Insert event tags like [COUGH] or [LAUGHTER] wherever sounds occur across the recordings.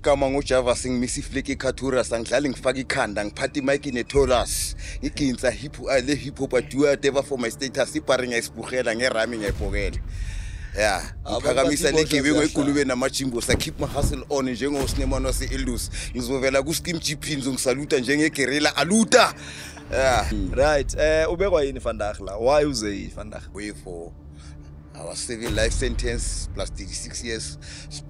igama ngojava singimisa ifleki ekhatura sangidlala ngifaka ikhanda ngiphatha imike netolas ngiginsa hip uh, le hip hop adu whatever for my status ibhari ngiyayisibhurhela ngerami ngiyayibhokela. Ya Abantu ngiphakamisa bathi legibe ibhodla ngegulube namajimbo sakhip my hustle on njengosinemane wase-elus ngizovela kuskim gp ngizongisaluta njengegerila aluta. Ya. Right eh ubekwa yini vandag la why uze yi vandag way for our serving life sentence plus 36 years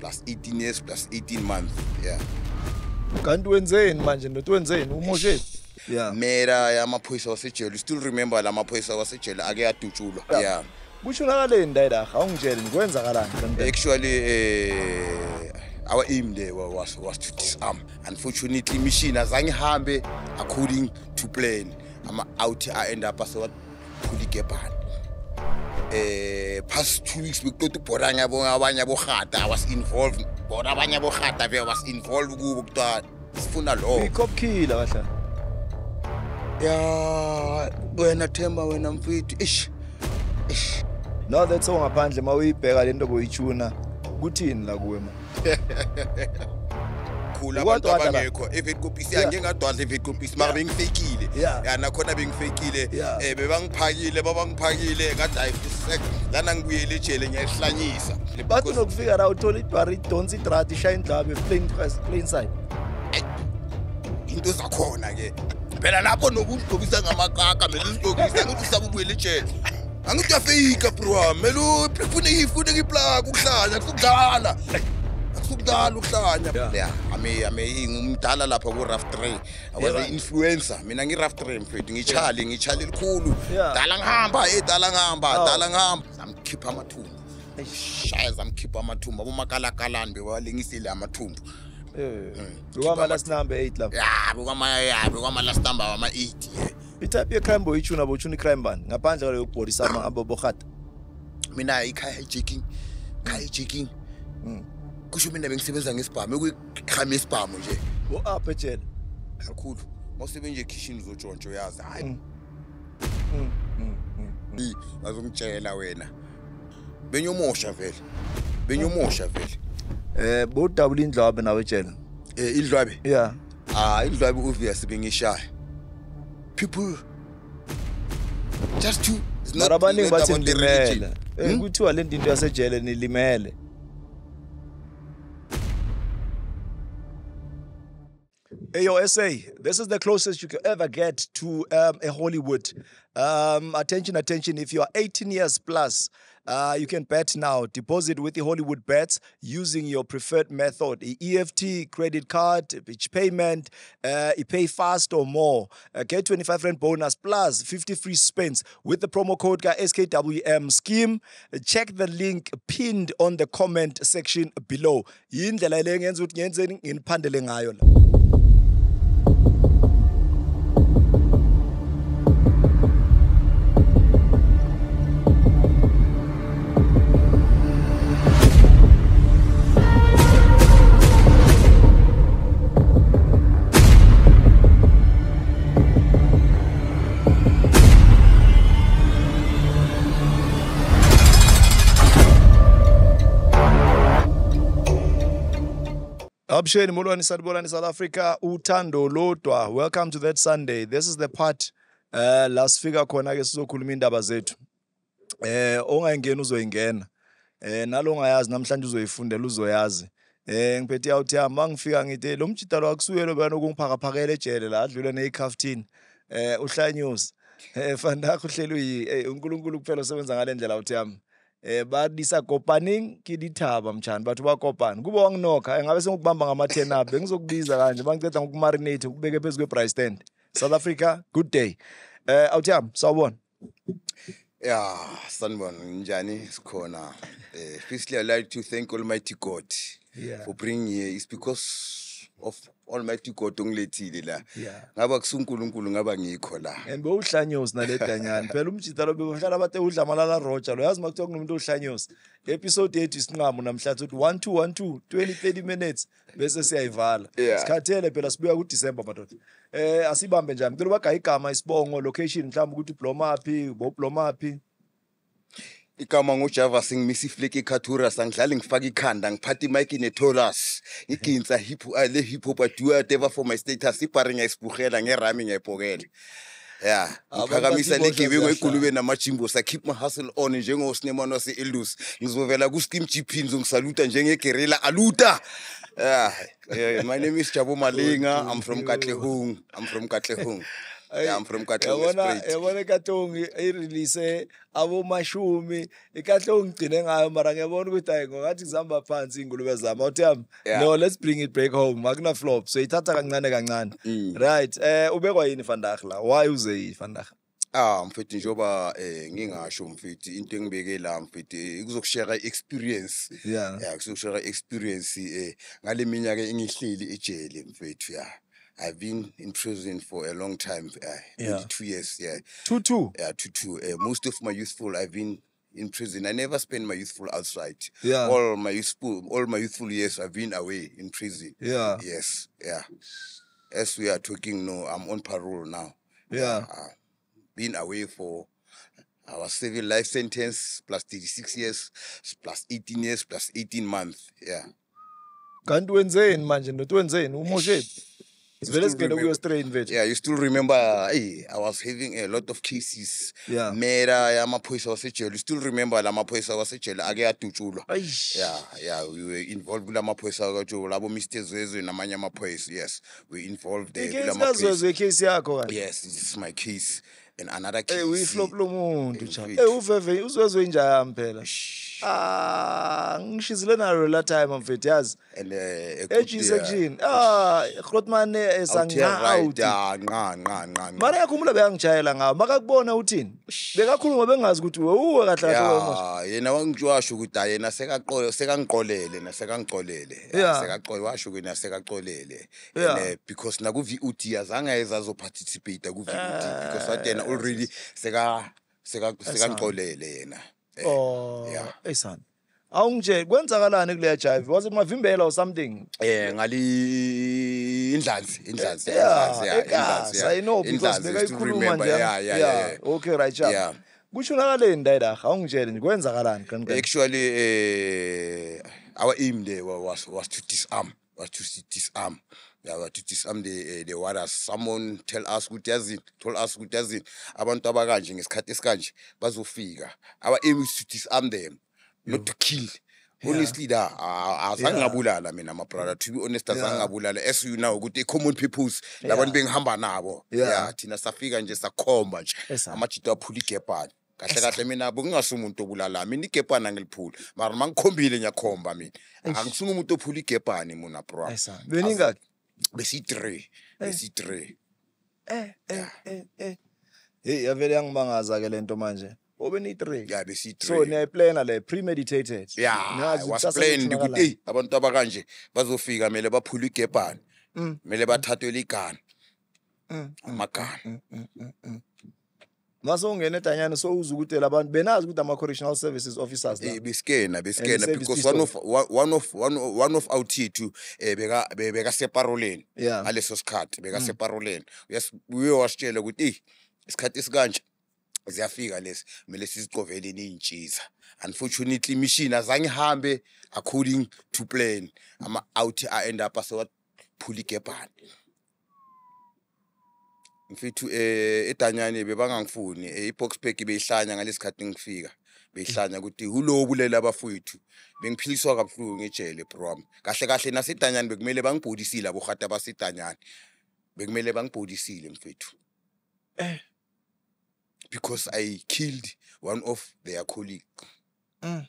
plus 18 years plus 18 months. Yeah. Kanti wenzeni manje ndothi wenzeni? Umosheni yeah. Mera yamaphoyisa wasejele still remember la maphoyisa wasejele ake yadutshulwa. Yeah. yeah. Kushonakaleni ndayidaga awungitshele nikwenzakalani kanti? Actually eh our aim there wa- was was to disarm. Unfortunately mission azange ihambe according to plan. Ama out a end up asewaphula igebhani eh past two weeks bekuqoda ubhora yabo abanye abohata was involved. Bona abanye abohata be was involved kubo kuthiwa sifuna lo i-cop killer kahla ya wena themba wena mfethu ish ish no that's all ngaphandle ma uyibheka lento boyitshuna. Kuthini la kuwe ma? [LAUGHS] Ukwadwa abantu abangekho. Evetcopisi Yeah. angingadwadla evetcopisi mara bengifeyikile Yeah. ya nakhona bengifeyikile Yeah. um bebangiphakile babangiphakile. Ayifisek lana ngibuyele ejele ngiyayihlanyisa. Bathi unokufika la uthola ibhari idonsi idrati ishaya indlabe plain side. Into zakhona-ke. Phela lapho nokuzigqokisa ngamakaka mele uzigqokisa angithi usaba ubuyele ejele. Angithi uyafeyika bro wami. Mele funeka iplaka ukuhlanya kusukudlala akusukudlala uhlanya Yeah. ngumdala lapha ku-raf three. Yeah, akwaze right. influencer mina ngi-raf three mfethu. Ngitshale ngitshale likhulu. Yeah. dala ngihamba e dala ngihamba dala ngihamba. Zamkhipha amathumbu. Shaya zamkhipha amathumbu. Abomakalakalani bebalengisile amathumbu. Ukwamala sinambe 8 lapha. Ya bekwamaya bekwamalastamba wama-eight ye. Itype yecrime boyitshuna boyitshuna icrime bani? Ngaphandle kwaleyo kubhodisa aboborhata mina i-hijacking hijacking Mm. Kusho mina bengisebenza ngesibhamu ekuyihame esibhamu nje. O-apha ejele. Kakhulu. Mawusebenje ekhishini uzotshontsho yazi hayi. Mm. Mm, mm, mm. I, azongitshela wena. Benyomosha vele. Benyomosha vele. Eh bodabula indlwabe nawe ejele. Um idlwabe yeah. Ah idlwabe obvious bengishaya people just to it's not mara abaningi not bathi about the religion. nilimele Eh, Hmm? kuthiwa le nto yasejele nilimele. Hey, yo, SA, this is the closest you can ever get to um, a Hollywood. Um, attention, attention. If you are 18 years plus, uh, you can bet now. Deposit with the Hollywood bets using your preferred method EFT, credit card, payment, uh, pay fast or more. Uh, get 25 rand bonus plus 50 free spins with the promo code SKWM scheme. Check the link pinned on the comment section below. Yindlela le Absheni molweni sanibonani South Africa uthando lodwa. Welcome to that Sunday. This is the part eh la sifika khona ke sizokhuluma indaba zethu. Eh ongayingena uzoyingena. Eh nalongayazi namhlanje uzoyifundela uzoyazi. Eh ngiphethe out yami mangifika ngithi lo mjidalo akusuyelo bana ukungiphakaphakela ejele la adlule neyikhafthini eh uhlanyusa eh fandakho uhlelo yi eh, uNkulunkulu kuphela osebenza ngalendlela out yami eh badisa kopaning ke dithaba mjani batho ba kopana kuba wanginokha engabe sengikubamba ngama 10 up bengizokubiza kanje bangiceda ngokumarinate ukubeke phezulu kwe price stand. South Africa good day. Eh awutham sawubona. Ya sanibona njani sikhona? Uh, firstly i'd like to thank almighty god Yeah. for bringing here. It's because of almighty god ongilethile la. Ngaba kusunkulunkulu ngaba ngikho la. And bewuhlanyosi naledanyana. Phela umjidalo bebahlala bathe udla malala roger lo. Yazi makuthiwa kunomuntu ohlanyosi episode yethu isinqamo namhlanje uthi 1212 20 30 minutes bese siyayivala. Sikhathele phela sibuya kuDecember madoda. Eh asibambe njani? Ngicela ubagaya igama isibongo location mhlawumbe ukuthi ublomaphi boblomaphi igama ngojava singimisa ifleki ekhathuras angidlali ngifaka ikhanda ngiphatha imike netolas ngiginsa hip uh, le hip hop I do whatever for my status ibhari ngiyayisibuhela ngerami ngiyayibhokela ya Abantu ngiphakamisa bathi legebengu ibohla egulube namajimbo I keep my hustle on njengosinemane wase-eldus ngizovela kuskim gp ngizongisaluta njengegerilla aluta yeah, yeah, my name is Jabo Malinga. I'm from Katlehong. I'm from Katlehong. I'm from yabona ikahlongi irelease abomashumi. Ikahlongi ngigcine ngayo mara ngiyabona ukuthi hayi ngokathi zihamba phansi ingulube zami awuthi yami no let's bring it back home. Akuna flop so ithatha kancane kancane. Mm. right eh ubekwa yini vandag la? Why uze vandag Ah, mfethu njoba eh ngingasho mfethu into engibeke la mfethu eh, kuzokushare experience. yeah. Yeah, kuzokushare experience eh ngale minyaka engihleli ejele mfethu yeah. I've been in prison for a long time. Uh, Yeah. 2 years, yeah. 2 2 Yeah, two two. Uh, most of my youthful I've been in prison. I never spent my youthful outside. Yeah. All my youthful all my youthful years I've been away in prison. yeah Yes, yeah. As we are talking now, I'm on parole now. yeah Uh, been away for our civil life sentence plus 36 years plus 18 years plus 18 months. Yeah. kanti wenzeni manje nothi wenzeni umoshe sivele still singene remember- kuyo strain mfethu Yeah, you still remember hey, I was having a lot of cases. Yeah. Mera yamaphoyisa wasejele. You still remember lamaphoyisa wasejele ake yadutshulwa. Aish. Yeah, yeah, we were involved kula maphoyisa kaJoe labo Mr Zezwe namanye amaphoyisa. Yes, we involved there kula maphoyisa. kazwezwe yakho kanti Yes, this is my case. And another case. Eh uyiflop lo muntu Eh, cha. Eh uveve uzwezwe injaya phela. Ah ngishizile nalo la time mfethu yazi. And uh, a good Edge day, section. Ah Grootman out here esanga right, out. ah, nqa nqa nqa. nqa. Mara yakhumbula bekangijayela ngawo. Makakubona uthini? Bekakhuluma bengazi ukuthi we uwe kahle kahle wena. ya yena wangitshwasho ukuthi hayi yena sekaqole sekangiqolele na sekangiqolele Yeah. sekaqole washo ukuthi sekaqolele Yeah. and uh, because na ku VOD azange ayeza azo participate ku VOD because wathi yena already seka seka sekangiqolele yena Eh, Oh, yeah. hey son. Awungitshela kwenzakalani kuleya jive? Was it mavimbela or something? eh ngali indlanzi indlanzi Yeah, ekhaya. I know because bekayikhuluma nje. yeah yeah yeah Okay, right, cha. Yeah. Kutshonakaleni dayidaga? Awungitshele nje kwenzakalani actually uh, our aim there wa- was was to disarm was to disarm to disarm the uh, the warriors someone tell us ukuthi yazini told us ukuthi yazini abantu abakanje ngesikhathi esikanje bazofika. Our aim is to disarm them not to kill. Honestly da azange ngabulala mina my brother. To be honest azange ngabulala as you know ukuthi common peoples labantu bengihamba nabo. Yeah. thina safika nje sakhomba nje. Amajito aphula igebhani kahle kahle mina bengingasi umuntu obulala mina igebhani angiliphula mara mangikhombile ngiyakhomba mina. Angisuna umuntu ophula igebhani muna bro. Beningaki? Besi-3 besi-3 Eh eh eh eh. Hey, yavele yangibangaza ke lento manje. Obeni 3. ya besi-3 So niyayiplana le premeditated. I was planned ukuthi eyi abantu abakanje bazofika kumele baphule igebhani Mm. kumele bathathelwe igana Mm, amagana mm, mm, mm, mm. Mase ungena edanyana so uza ukuthi labantu benazi ukuthi ama correctional services officers Eh la. biskena biskena service because pistol. one of one one of one of- one of our T2 eh beka be- beka separoleni Yeah. ngaleso sikhathi beka separoleni uyas uye wasitshela ukuthi eh isikhathi esikanje ziyafika lesi kumele sizicoveleni intshiza unfortunately mission azange ihambe according to plan ama out a end up asewaphula igebhani mfethu eh edanyane bebangangifuni eh, iboxpack beyihlanya ngalesikhathi ngifika beyihlanya ukuthi hulo bulela abafowethu bengiphiliswa kabuhlungu ejele bro wami kahle kahle nasedanyane bekumele bangibhodisile abohata basedanyane bekumele bangibhodisile mfethu Eh. because i killed one of their colleague Mm.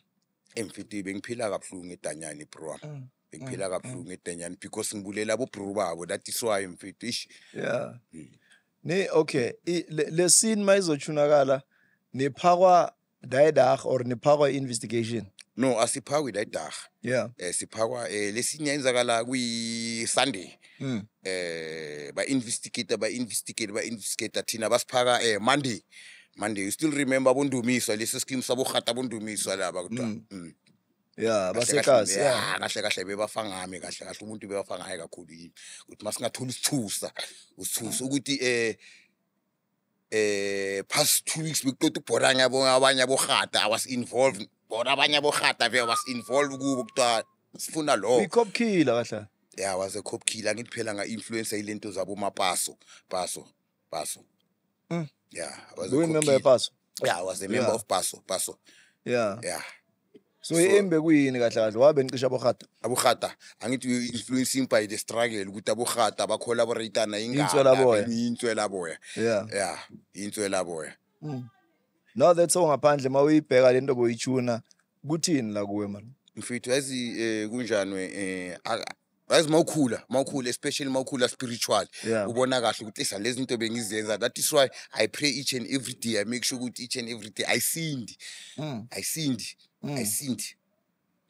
emfethu bengiphila kabuhlungu edanyane bro wami Mm. bengiphila kabuhlungu edanyane because ngibulela abo bro babo that is why mfethu ish Yeah. Mm. Ne okay, i- le le scene mayizochunakala niphakwa dayidag or niphakwa investigation. no asiphakwi la idarha Yeah. eh siphakwa eh lesinye yenzakala kwi Sunday Mm. eh ba investigator ba investigate ba investigator thina basiphaka eh Monday Monday you still remember bondumiswa lesi scheme sabo khata bondumiswa laba kuthiwa Mm. mm. Yeah, Kahle basekazi. ya, kahle kahle bebafa ngami kahle kahle umuntu bebafa ngaye kakhulu yini? Ukuthi masingathola isithusa usithusa ukuthi eh eh past two weeks bekuqeda ukubhora yabo abanye abohata i was involved bona abanye abohata vele was involved kubo kuthiwa sifuna lo uyicop killer kahle. Yeah was a cop killer ngithi phela nga-influencer ilento zabo mapaso paso paso. Mm. yeah was a remember killer. yepaso? Yeah was a member Yeah. of paso paso. Yeah yeah so So- iembe kuyini kahle kahle wabe nicisha bohata abohata angithi we influencing by the struggle ukuthi abohata bacollaboratana Inswela boya. inswela boya yeah. Yeah inswela boya now that song ngaphandle mawuyibheka lento boyichuna kuthini la kuwe man mfethu yazi eh kunjani we eh a- yazi mawukhula mawukhula especially mawukhula spiritual Yeah. ubona kahle ukuthi lisa lezi zinto bengizenza that is why i pray each and every day i make sure ukuthi each and every day i sindi Mm. i sindi i sindi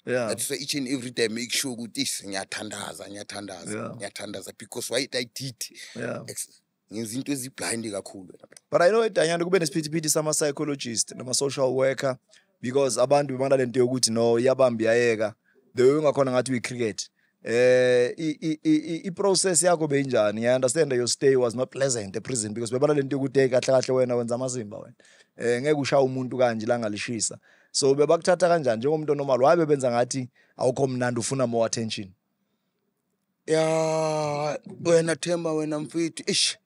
yeah. That is why each and every day i make sure ukuthi is ngiyathandaza ngiyathandaza Yeah. ngiyathandaza because what i did. Yeah. Ex- ngenza into eziblind kakhulu. But i know edanyana kube nesiphithiphithi sama-psychologist nama-social worker because abantu bebana lento yokuthi no iyabamba iyayeka. The way ungakhona ngathi uyi-cricket eh i- i- i- i- i-process yakho beyinjani i understand your stay was not pleasant eprison because bebana lento yokuthi hey kahle kahle wena wenza amazimba wena. Eh ngeke ushaya umuntu kanje la ngalishisa so bebakuthatha kanjani? Njengomuntu normal wabe benza ngathi awukho mnandi ufuna more attention. Ya wena themba wena mfethu ish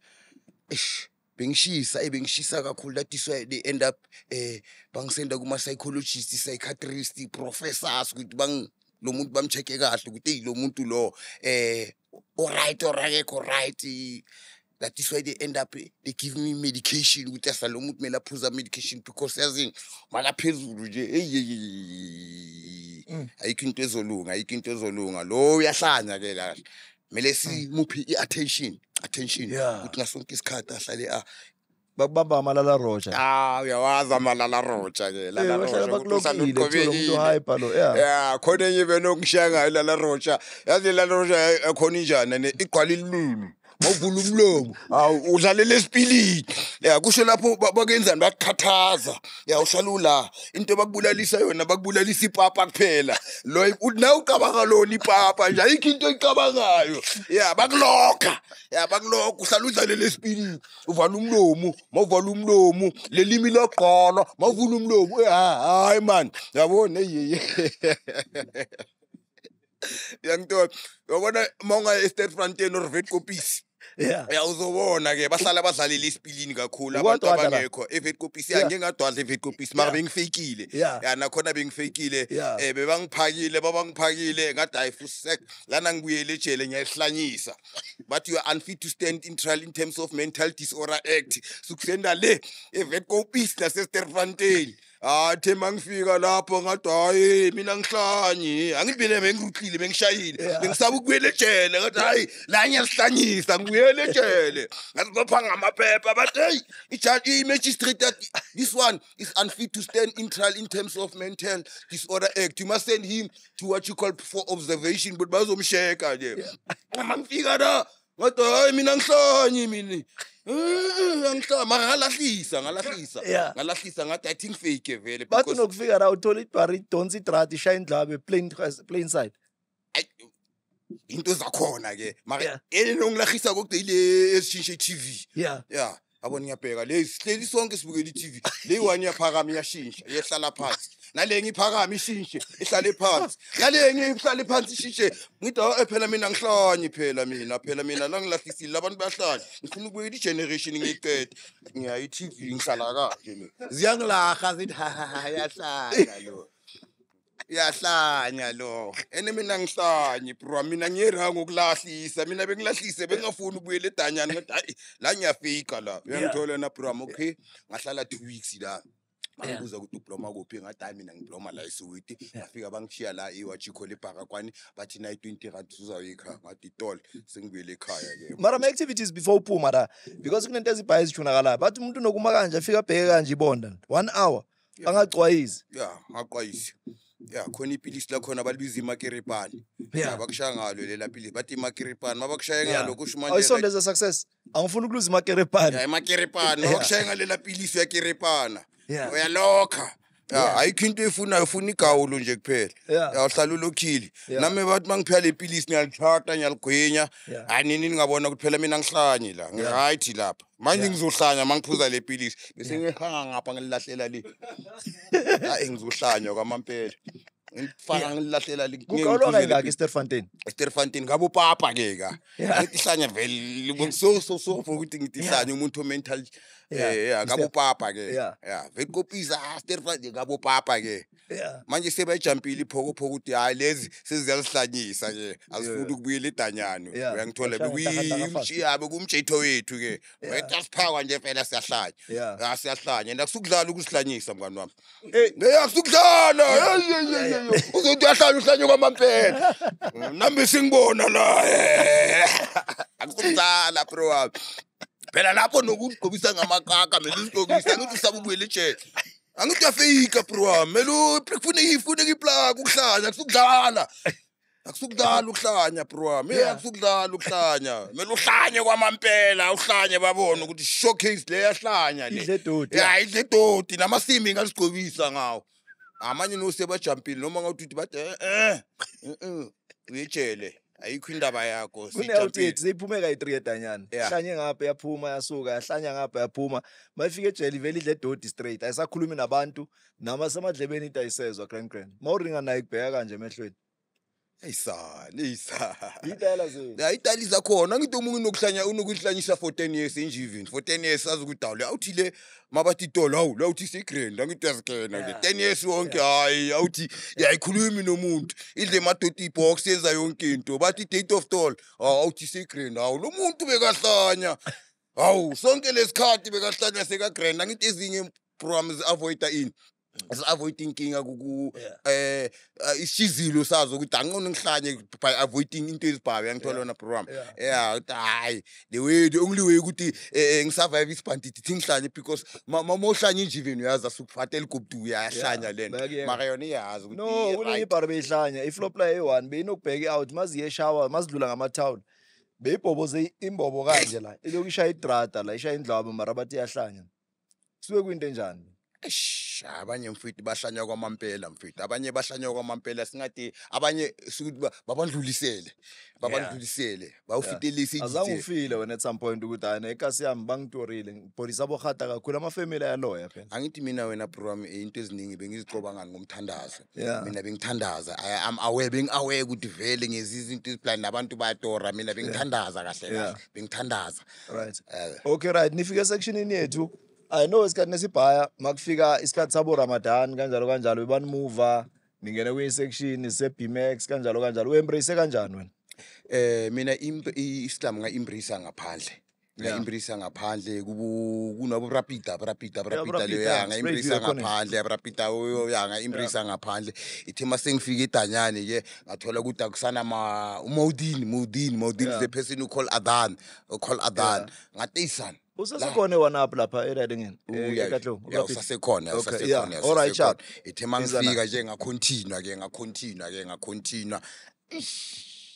ish bengishisa eh bengishisa kakhulu. That is why they end up eh bangisenda kuma psychologist psychiatrist professors ukuthi bang lo muntu bamcheck kahle ukuthi hey lo muntu lo eh alright alright right that is why they end up eh, they give me medication ukuthi asa lo muntu kumele aphuza medication because yazi mala phezulu nje hey mawuvula umlomo awu udlalela esipilini ya kusho lapho ba- bakenzani bakukhathaza. Ya uhlala ula into bakubulalisa yona bakubulalisa ipapa kuphela. Lo na ucabanga lona ipapa nje ayikho into oyicabangayo. Ya bakulokha. Ya bakulokha. Uhlala udlalela esipilini uvala umlomo mawuvala umlomo. Lelimi logqolo mawuvula umlomo. Ha- hayi man yabona eyeye [LAUGHS] yangitona yabona mawungaya estate fronteni or vet copies yeah. Ya uzobona ke bahlala badlalele isipilini kakhulu abantu abangekho. Evet Yeah. ya ngingadwadla evet copies mara Yeah. ya nakhona bengifeyikile Yeah. eh bebangiphakile babangiphakile ngathi hayi fusek lana ngibuyele ejele ngiyayihlanyisa. But you are unfit to stand in trial in terms of mental disorder act. Sukusenda le evet copies nasesterfanteni hayi thema ngifika lapho ngathi hayi mina ngihlanyi angiphile bengiruhlile bengishayile. Yeah. bengisaba ukubuyela ejele ngathi hayi la ngiyasihlanyisa ngibuyele ejele. Ngathi bapha ngamaphepha. But hey ijaji i-magistrate that this one is unfit to stand in trial in terms of mental disorder act. You must send him to what you call for observation. But bazomsheka nje. Uma ngifika la ngathi hayi mina ngihlanyi mina. Angihlanyi mara ngalahlisa. Ngalahlisa ngalahlisa ngathi i think fake vele bathi because unokufika la uthola ibhari idonsa idrati ishaya indlabe plain plain side. Into zakhona ke Yeah. mara enongilahisa kokde ile esishintshe TV yeah ya. Yabona ngiyabheka. Le sihleli sonke sibukela i-TV le one iyaphakama iyashintsha iyehlala phansi. Nale ngiphakama ishintshe ihlale phansi. Nale ngihlale phansi ishintshe. Ngithi "Ah, phela mina ngihlanyi phela mina phela mina la ngilahlisile labantu bayahlanya. Ngifuna ukubuyela i-generation ngiyiqede. Ngiya i-TV ngihlala kanje mina. Ziyangilaha zithi "Ha, ha, ha, yahlanya lo. Iyahlanya lo. Ene mina ngihlanyi bro. Mina ngiyera ngokulahlisa. Mina bengilahlise bengafuni ukubuyela edanyana. Ngathi hayi la ngiyafika la. Uyangithola na bro okay. Ngahlala 2 weeks la. Bangibuza ukuthi ubloma kuphi? Ngathi hayi mina ngibloma la isiwiti ngafika bangishiya la iwatchikho lebhakakwani bathi nayi 20 rand uzawuyikha ngathi tol sengibuyele ekhaya ke. Mara ama-activities before uphuma la because kunento ezibhayi ezithunakalayo bathi umuntu nokuma kanje afika abheke kanje ibonda one hour angagcwayisi. Ya ngaqwayisa ya khona ipilisi lakhona balibiza imakiripani Yeah. ya bakushaya ngalo lela pilisi bathi imakiripani ma bakushaye ngalo kusho manje awuyisondeza success angifuni ukuluza imakerepani ya emakerepana Yeah. bakushaye ngalela pilisi uyakerepana Yeah. Uyalokha. Ya ayikho into efunayo ufuna igawulo nje kuphela. Uhlala ulokhile. Nami bathi mangiphela lepilisi ngiyalithatha ngiyalikhwinya Yeah. hayi nini ningabona ukuthi phela mina ngihlanye la? Ngiright lapha. Manje ngizohlanya mangiphuza lepilisi bese ngihanga ngapha ngilahlela le. [LAUGHS] Hayi ngizohlanya kwamampela. Ngifaka ngilahlela le. Kugawulwa kayingaki esterfontein Sterfontein? Ngabo papa ke ka. Yeah. ngithi hlanya vele. [LAUGHS] So so so ukuthi ngithi hlanya umuntu mental Yeah. yeah ngabo papa ke? Yeah. yeah vele kopisa Sterfontein ngabo papa ke? Yeah. Manje sebayijampile iphokopho ukuthi hayi lezi seziyalihlanyisa ke azifuni ukubuyela edanyano uyangithola bekumshiya bekumjetho wethu ke. Wethu asiphakwa nje phela siyahlanya. Yeah. ah siyahlanya. And akusukudlala ukusihlanyisa mngani wami. Eh. hey akusukudlala! Uzothi uyahlanya uhlanye kwamampela. [LAUGHS] Nami singibona la [LAUGHS] akusukudlala bro wami. Phela lapho nokugqobisa ngamakaka mele usigqokisa ngithi usaba ubuyela ejele angithi uyafeyika bro wami. Mele kufuneka ifuneka iplug ukuhlanya. Akusukudlala. Akusukudlala ukuhlanya bro wami. Hey akusukudlala ukuhlanya. Mele uhlanye kwamampela uhlanye babone ukuthi showcase le yahlanya le. Ya idle doti namasimbi ngasigcobisa ngawo. Amanye nosebajampile noma ngawuthi bathi eh eh eh, eh, uyejele ayikho indaba yakho sijampile kune-outlet seyiphume kayi-three edanyana Yeah. hlanye ngapha yaphuma yasuka yahlanya ngapha yaphuma. Mayifika ejele ivele idle dodi straight ayisakhulumi nabantu nama semadlebeni into ayisezwa grand grand. Ma uringa nayo kubheka kanje emehlweni. Eyisana eyisana yitayela zenu. Ya itali zakhona ngithi omunye unokuhlanya unokuhlanyisa for 10 years enjivini for 10 years azi ukuthi awule. Awuthi le mabathi itolo hawu la uthi segrand angithi uyazigena nje. 10 years wonke hayi awuthi yayikhulumi nomuntu. Idle madoti ibox yenza yonke into. Bathi date of toll awuthi segrand hawu lo muntu bekahlanya. Hawu sonke lesikhathi bekahlanya sekagrand. Angithi ezinye programs avoida ini avoid inkinga kuku Yeah. eh eh, isizilo sazo ukuthi angqona ngihlanye by avoiding into ezibhawe angithola wona program Yeah. yeah uthi, hayi the way the only way ukuthi eh, eh, ngisurvive isibanditi thi ngihlanye because ma ma- ma uhlanye injiveni uyazi asukuphatha eligobdu uyahlanya Yeah, lento bayakuyeka. mara yona iyazi ukuthi no i- kuninye right. ibhari beyihlanya iflopla eyi-one beyinokubheka i-out maziye eshawa mazidlula ngamathawula beyibhoboze imbobo kanje la iloku ishaya idrata la ishaya indlwabo mara bathi iyahlanya kusuke kuyinto enjani Eish, abanye mfowethu bahlanya kwamampela mfowethu abanye bahlanya kwamampela singathi abanye sukuthi ba- babandlulisele babandlulisele bawufitelisa azange ufile wena at some point ukuthi hayi nekasi yami bangitorile ngibhodisa abohata kakhulu amafemeli ayaloya phela. Angithi mina wena program into eziningi bengizicoba ngani ngomthandazo. Yeah. mina bengithandaza I am aware bengi-aware ukuthi vele ngezi izinto eziplan nabantu bayatora mina bengithandaza kahle Yeah. kahle bengithandaza. Right. Eh, okay right nifike esekshinini yethu. I know isikhathi nesibhaya makufika isikhathi sabo ramadan kanjalo kanjalo bebanimuva ningene kwiyi-section se-bmax kanjalo kanjalo. U-embrace kanjani wena? Eh mina islam nga-embrace ngaphandle Yeah. nga-embrace ngaphandle kunabo rapida rapida rapida leyo straight view ngaphandle rapida oyo ya. nga-embrace ngaphandle ithe ma sengifike edanyane ke ngathola ukuthi akusana ma umodin modin modin the person who call who call adan ngathi eyisana usesekhona one up lapha Uya- ya usasekhona usasekhona sharp. ithe ma Iza ngifika nje ngakhontinua ke ngakhontinua ke ngakhontinua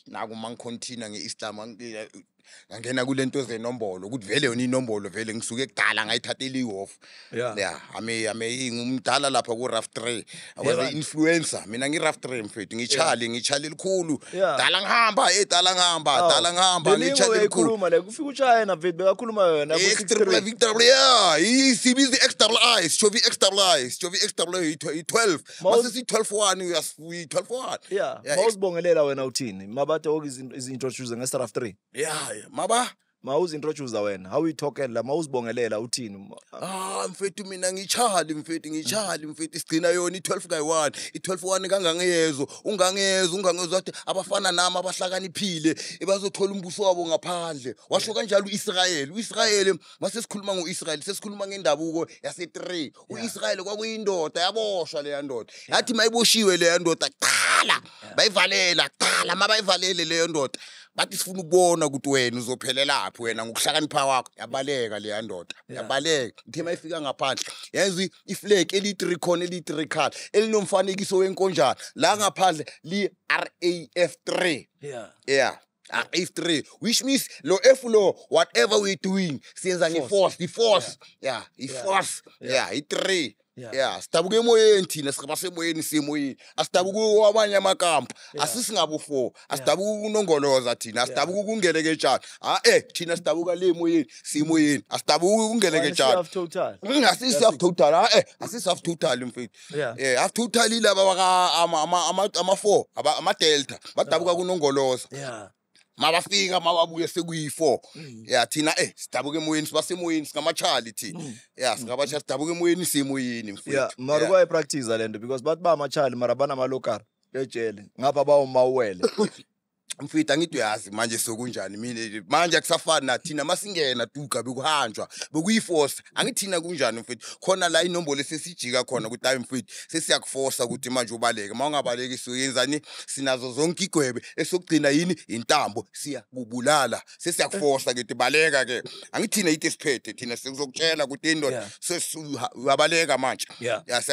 naku ma ngikhontinua nge-islam ngangena kule nto zenombolo ukuthi vele yona inombolo vele ngisuke kudala ngayithathela i-off. Yeah. ya ame ame ngumdala lapha ku-raf three I was right. a-influencer mina ngi-raf three mfethu ngitshali ngitshali elikhulu Yeah. dala ngihamba e dala ngihamba Awu, dala ngihamba Belingo ngitshali elikhulu beyikhuluma le kufika uchina vet bekakhuluma yona ku- extra 63. victor yeah isibiza i-x double i sijovi i-x double i sijovi i-x double i i-12 Mawus- masesi-12 one uyi-12 one. Yeah Yeah, ma ex- uzibongelela wena uthini? Mabathe oku izi-introduce nge-straf three. Yeah yeah. maba? Ma uzi-introduce wena how uyithokela ma uzibongelela uthini? Ah mfethu mina ngitshali mfethu ngitshali mfethu. Sigcina yona i-12 kayi-one i-12 one kangangeyezo ungangezwa ungangezwa wathi abafana nami abahlakaniphile bazothola umbuso wabo ngaphandle. Washo kanjalo u-israyeli u-israyeli masesikhuluma ngo-israyeli sesikhuluma ngendabuko yase-three. U-israyeli kwakuyindoda yaboshwa leya ndoda. Yathi mayiboshiwe leya ndoda kuqala bayivalela kuqala. Ma bayivalele leyo ndoda bathi sifuna ukubona ukuthi wena uzophelelaphi wena ngokuhlakanipha kwakho. Yabaleka leya ndoda Yeah. yabaleka. Ithe mayifika ngaphandle yenza iflag eliyi-three eliyi-three color elinomfanekiso wenkonjana. La ngaphandle li-raf three. Yeah yeah RF 3 which means lo F lo whatever we doing siyenza nge-force the force yeah i-force. Yeah i-3 Yeah. Yeah. ya sidabuka emoyeni thina siqaba semoyeni siyemoyeni asidabuka kwamanye amakampa Yeah. asisingabo four asidabuka kunongoloza thina. Asidabuka kungeleketshana ha eh thina sidabuka le emoyeni siyemoyeni asidabuka kungeleketshana Half total. asisi-half total ha eh asisi-half total mfethu. Yeah. eh half total ilaba baka ama ama ama- ama-four aba- ama-delta. Badabuka kunongoloza Yeah. Mabafika mababuye sekuyi-four ya thina eh sidabuka emoyeni sibasemoyeni singamachali thina ya singabacha sidabuka emoyeni siyemoyeni Yeah, mara Yeah. kwayipractice lento because bathi ba amachali mara banamalokara ejele ngapha bawumawele. [LAUGHS] mfita ngithi uyazi manje sokunjani? Mina manje akusafani nathina masingena duka bekuhanjwa bekuyiforce. Angithina kunjani mfiti khona la inombolo sesijika khona ukuthi hayi mfiti sesiyakuforsa ukuthi manje ubaleke. Uma ungabaleki siyenzani? Sinazo zonke igwebe esokugcina yini? Intambo. Siyakubulala. Sesiyakuforsa ke baleka ke. Angithina yithi siphethe thina sizokutshela ukuthi indoda Yeah. uyabaleka manje.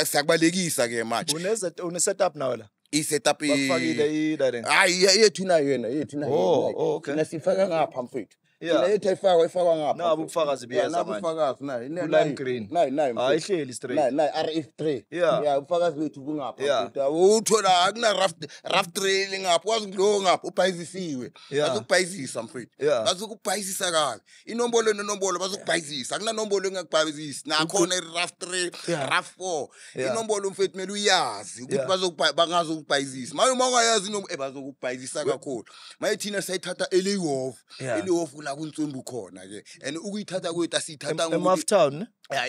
Siyakubalekisa ke manje. Une setup nawe la. I-setup i- Bakufakile i direct. hayi ye- yethu nayo yena yethu nayo Oh, nayo. oh, okay. Thina sifaka ngapha mfethu Yeah. thina yethu ayifakwa ifakwa ngapha Nabo mfethu. ubufakazi Yeah, buyeza nabo manje. ubufakazi nayo nayo Ku-lime green. nayo nayo Hayi mfethu. ihleli straight. nayo nayo RF3 Yeah. yeah ubufakazi bethu bungapha Yeah. mfethu uthola akuna rough rough trail ngapha wazi kulo ngapha ubhayizisiwe Yeah. bazokubhayizisa mfethu Yeah. bazokubhayizisa kabi inombolo nenombolo bazokubhayizisa akuna-nombolo engakubhayizisi nakhona i-rough three Yeah. rough four Yeah. inombolo mfethu kumele uyazi ukuthi Yeah. bazokubha- bangazokubhayizisa maye uma ungayazi inombolo eh, bazokubhayizisa kakhulu maye thina sayithatha elihofu Yeah. La kuntsumbu khona-ke and ukuyithatha kwethu asiyithatha Em- Emaftown. ya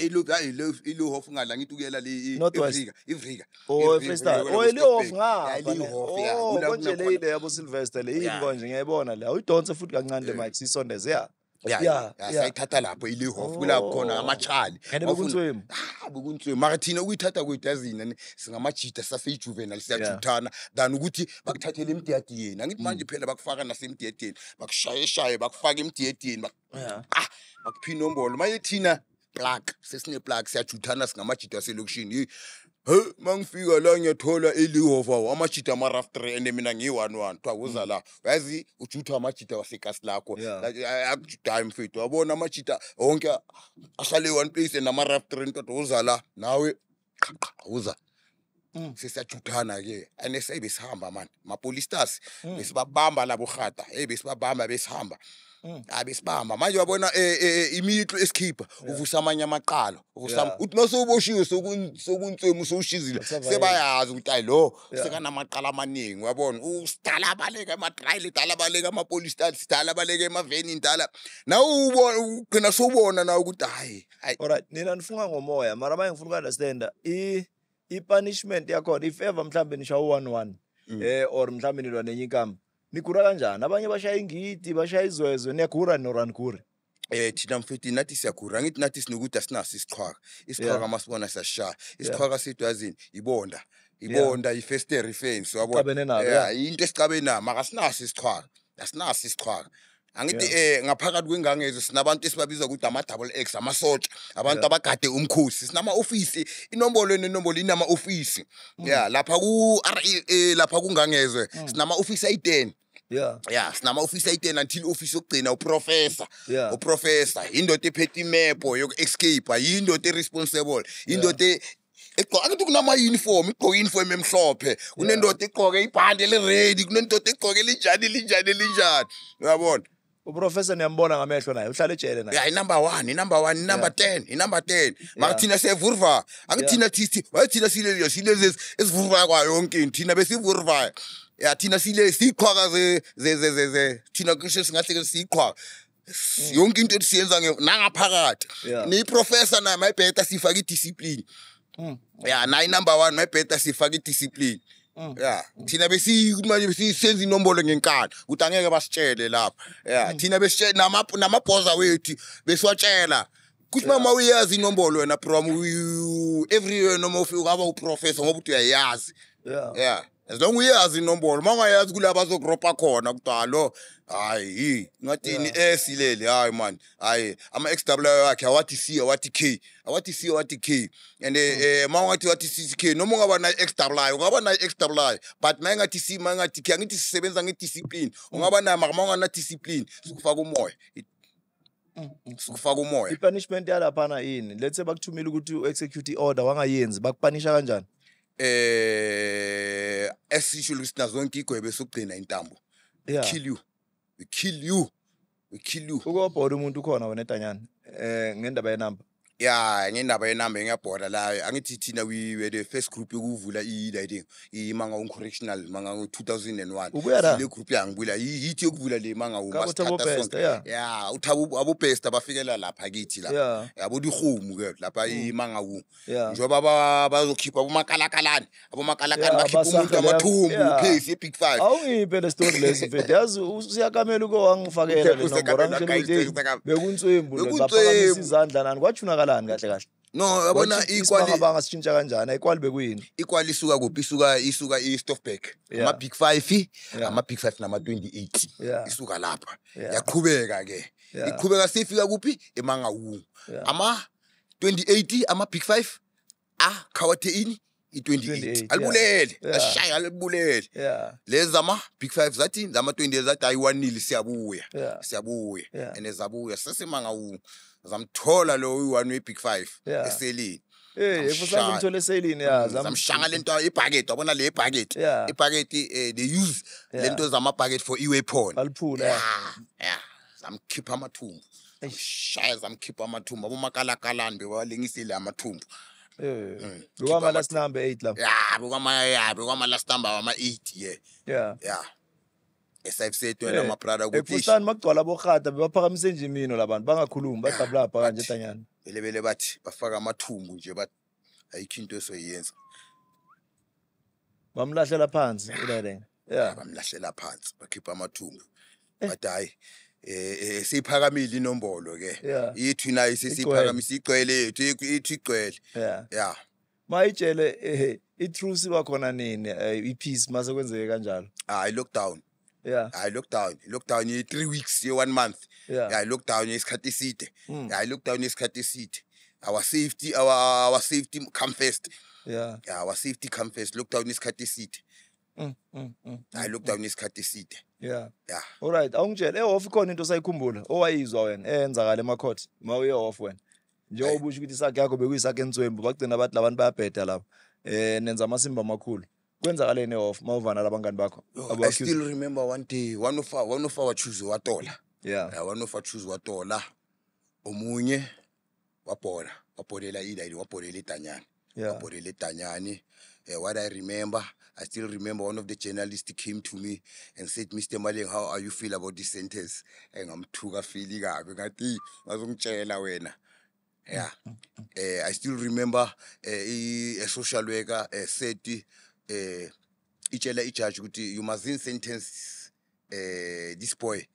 ilihofu ngala ngithi ukuyela Northwest. ivrika ivrika Oh Freestyle. Oh ilihof ngapha. ne? ilihofu ya Oh konje le yabo Sylvester le yini konje ngiyayibona la. Uyidonse futhi kancane eh. le mic sisondeze ya. Sayithatha lapho ilihofu kulapho khona Oh. Mawufuna- bekuntswemu. Ah, mara thina ukuyithatha kwethu yazina singamajida saseyijuvenile siyajuthana. Than ukuthi bakuthathele emdiyadiyeni angithi manje phela bakufaka nasemdiyadiyeni bakushayeshaye bakufaka emdiyadiyeni ah bakuphi inombolo manje thina plug sesine-plug siyajuthana singamajida aselokishini he mangifika la ngiyathola amajida ama-rough three and mina ngiyi-one one. Kuthiwa kuza la. Yazi ujutha amajida wasekasi lakho. Akujudayo mfethu wabona amajida wonke ahlale one place and ama-rough three ntoda uza la. Nawe qha, [TSK] qha, uza Mm. sesiyajuthana-ke and sebe besihamba mani mapolistas Mm. besibabamba labo rhata ey besibabamba besihamba Mm. Ah besibamba manje wabona eh, eh, imihlo esikhipha uvusa amanye amaqalo uthi masuboshiwe sokuntswemu sowushizile sebayazi ukuthi hayi lo sekanamaqala amaningi. Wabona usidala abaleka ematrayili dala abaleka amapolisi sidala abaleka emaveni dala nawe ugcina sowubona nawe ukuthi hayi hayi. Alright, nina nifunga ngomoya. Mara manje ngifuna ukunderstanda i i punishment yakhona if ever mhlambe nishawa 1-1 Mm. eh or mhlambe nilwa nenye inkamba nigura kanjani? Abanye bashaya ingidi bashaya izwezwe niyagura noranikure eh thina mfethi nathi siyagura ngithi nathi sinokuthi asinaso isichwaka isichwaka Yeah. masibona siyashaya isichwaka sethu yazini ibonda. Yeah. ibonda i-festary fence Sicabene nalo, Yeah, yeah. into esicabe nayo maka asinaso isichwaka asinaso isichwaka angithi Yeah. eh ngaphakathi kwengangezo sinabantu esibabiza ukuthi ama-double x amasotsha. Abantu Yeah. abagade umkhosi sinama-ofisi. Inombolo nenombolo inama-ofisi. Ya lapha ku-r e lapha kungangezwe sinama-ofisi ayi-ten. Yeah. Ya sinama-ofisi ayi-ten until i-ofisi yokugcina uprofessor Yeah. uprofessor yindoda ephethe imepo yoku-escape yindoda e-responsible yindoda e- egqoka angithi kunama-uniform igqoke i-uniform emhlophe. Kunendoda egqoke ibhande eliredi kunendoda egqoke linjani linjani linjani. Uyabona? Uprofessor niyambona ngamehlo naye uhlala ejele naye. Ya inumber one inumber one inumber ten inumber ten. Maka Yeah. thina siyavurva angithi thina thithi waye thina silezi silezi esivurvayo kwayo yonke into thina besivurvayo ya thina sile siyiqhwaka ze ze ze ze ze thina kisho singahle siyiqhwaka yonke into esiyenza nge nangaphakathi. Yeah. niyiprofessor naye mayibheta sifaka idiscipline. Mm. ya nayi number one mayibheta sifaka idiscipline. Mm. ya thina besithi manje besisenza inombolo ngenkani. Ukuthi angeke basitshele lapha. Ya thina besitshela nama namabhoza wethu besiwatshela. Kuthi mama uyazi inombolo wena prom you- every year noma ufika ungaba uprofessor ngoba uthi uyayazi. Yeah yeah as long uyazi inombolo uma ungayazi kula bazokuropa khona kuthiwa lo hayi ngathini esileli hayi man hayi ama-x w wakhe awathi c awathi k awathi c awathi k. And um ma ungathi wathi c k noma ungaba nayo x w ungaba nayo x w but ma engathi c ma engathi k angithi sisebenza ngediscipline ungaba nayo maka ma ungana-discipline sikufaka umoya. Sikufaka umoya. I-punishment yalaphana yini? Let's say bakuthumile ukuthi u-execute i-order wangayenzi bakupanisha kanjani? Eh esisho ukuthi sina zonke igwebe sokugcina intambo. Yeah. kill you. We kill you. We kill you. Ukobhoda umuntu ukhona wena etanyana eh ngendaba yenamba. Ya ngendaba yenamba ngiyabhoda la angithi thina we were the first group yokuvula i thing imanga correctional manga 2001 Ubuya la? le group yangibula yithi yokuvula le manga Ngabo Thabo Best, yeah. ya. Uthabo abo best abafikela lapha kithi la. Yeah yabo dihumu ke lapha imanga wu yeah njengoba ba- bazokhipha abomakalakalani abomakalakalani Yeah, bakhipha umuntu basahlela- amathumbu yeah. pace ye-big five. Awungiphe le story lesi mfethu yazi usiyakamela uke wangifakela le [LAUGHS] Usekamela, nomboro angitshela guys, ukuthi hey, usekam- bekuntswembu Bekuntswembu. baphakamisa izandla nani? Kwajunakalani kahle kahle. No yabona ikwali ikwalibanga sitshintsha kanjani? Ayikwali bekuyini? Ikwali isuka kuphi? Isuka isuka i-stoffback Yeah. ama-big five Yeah. ama-big five nama-twenty-eight. Yeah. isuka lapha. Yaqhubeka ke. Iqhubeka sifika kuphi? Emangawu Yeah. ama-twenty-eight ama-big five akhawathe ini i-twenty-eight 28, alibulele yeah. ashaya alibulele yeah lezi zama-big five zathi zama-twenty-eight zathi ayiwanile siyabuya Yeah. siyabuya Yeah. and zabuya sesemangawu zamthola lo uyi-one we-big five Yeah. eselini Eh, Zamshaya. efusaze ngithole selini ya zam- zamshanga lento ibhakethi wabona le bhakethi Yeah. ibhakethi eh, they use Yeah. lento zamabhakethi for i-weapon baliphula ya yeah. ya zamkhipha amathumbu Eish. shaya zamkhipha amathumbu abomakalakalani bewalengisile amathumbu Eh. Bekwama last number 8 la. ya bekwama ya bekwama last number wama-8 ye Yeah. ya esayifusethu wena mabrada ukuthi Ekufusani makugcwala bokhata bebaphakamise nje imino labantu bangakhulumi badabulapha kanje bathi- etanyana. belebele bathi bafaka amathumbu nje bathi ayikho into esoyiyenza Bamlahlela phansi ulalenge. Yeah. bamlahlela phansi bakhipha amathumbu bathi hayi eh eh, siyiphakamile inombolo ke Yeah. ithi nayo sesiyiphakamisa igcwele yethu ithi igcwele Yeah. ya Mayitshele eh i-truth bakhona nini eh, i-peace mase kwenzeke kanjalo. hayi lockdown Yeah. hayi lockdown lockdown ye 3 weeks ye 1 month Yeah. hayi lockdown yesikhathi eside Mm. hayi lockdown yesikhathi eside our safety our our safety come first Yeah. yeah our safety come first lockdown yesikhathi eside Mm, mm, mm. hayi lockdown yesikhathi eside Yeah. yeah Alright, awungitshele eh-off ikhona into osayikhumbula owayizwa wena eyenzakala emacourt ma uye off wena. Njengoba usho ukuthi isakhe yakho bekuyisakhe entswembu bagcina bathi labantu bayabheda lapha. Eh nenza amasimba amakhulu. Kwenzakaleni off mawuvana labangani bakho? Abo I still remember one day one of our one of our choose watola Yeah. yeah, one of our choose watola omunye wabhola wabholela ila wabholela idanyana Yeah. wabholela idanyani uh, what i remember i still remember one of the journalists came to me and said mr maleng how are you feel about this sentence? Engamthuka fili kabi ngathi ngazongitshela wena. Yeah. uh, i still remember uh, a social worker uh, said uh, itshela ijudge ukuthi you mustn't sentence uh, this boy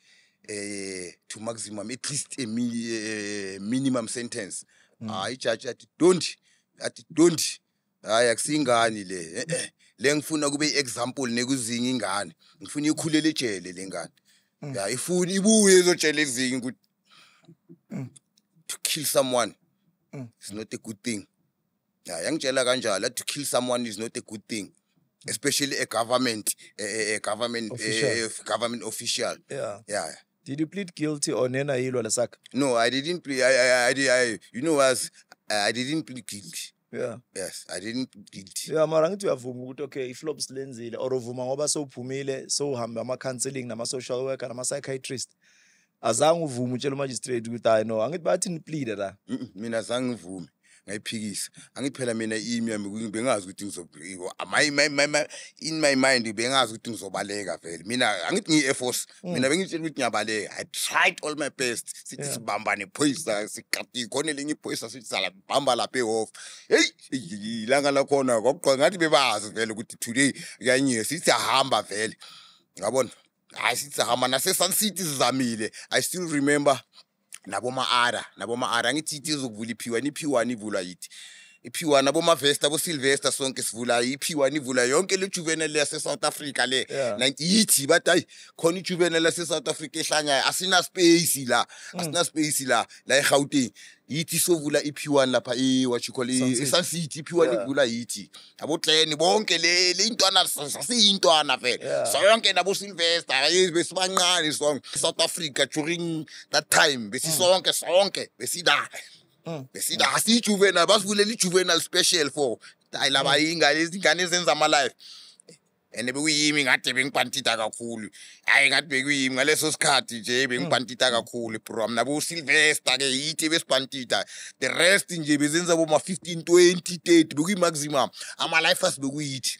uh, to maximum at least a mi uh, minimum sentence. Hayi ijaji athi don't athi don't hayi akusingani le? Eh, eh. le ngifuna kube i-example nekuzinga ingane. Ngifuna ikhulele ejele le ngane. Ya ifuna ibuye izotshela ezinye ukuthi to kill someone is not a good thing. Ya yangitshela kanjalo to kill someone is not a good thing especially a government a, a, a government Official. a, a government official. Yeah. yeah. Did you plead guilty or nena yilwa lesakhe? no i didn't play i i i, did- I you know as i didn't plead guilty. Yeah. yes i didn't guilty Yeah mara ngithi uyavuma ukuthi okay i-flops lenzile or uvuma ngoba sowuphumile sowuhambe ama-counselling nama-social worker nama-psychiatrist. Azange uvume utshela umagistrate ukuthi hayi no angithi bathi nipleade la. Mina zange ngivume ngayiphikisa angithi phela mina imi yami bengazi ukuthi ngizo in my mind bengazi ukuthi ngizobaleka vele. Mina angithi ngiyi-air force mina bengitshela ukuthi ngiyabaleka. I tried all my best. Sithi sibambane iphoyisa sikati ikhona elinye iphoyisa sithi salabamba lapha ehof. Heyi ilanga lakhona kwakuqwa ngathi bebazi vele ukuthi today kuyanyika sithi siyahamba vele. Ngabona hayi sithi siyahamba. Nase-sun city sizamile. I still remember naboma-ara naboma-ara angithi ithi izokuvula iphiwane iphiwane ivulwa yithi iphiwana bomavesta bosylvester sonke sivula iphiwana ivula yonke le juvenile yase-south africa le Yeah. 90 yithi bathi hayi khona ijuvenile yase-south africa ehlanyayo asina space la asina space la la egauteng yithi sovula iphiwana lapha i-what you call Sun City. Yeah. ivula yithi abotleni bonke le intwana sasiyintwana vele Yeah. sonke nabosylvester hayi besibancane sonke south africa during that time besisonke sonke besida Mm. Besida asiyijuvenile basivulela i-juvenile special for. Hayi laba ingane izingane ezenza ama-life. And bekuyimi ngade bengibhantita kakhulu. Hayi ngathi bekuyimi ngaleso sikhathi nje bengibhantita kakhulu bro. Mna bosilvester ke yithi besibhantita the rest nje bezenza boma-15 20 30 bekuyi-maximum. Ama-lifers bekuyithi.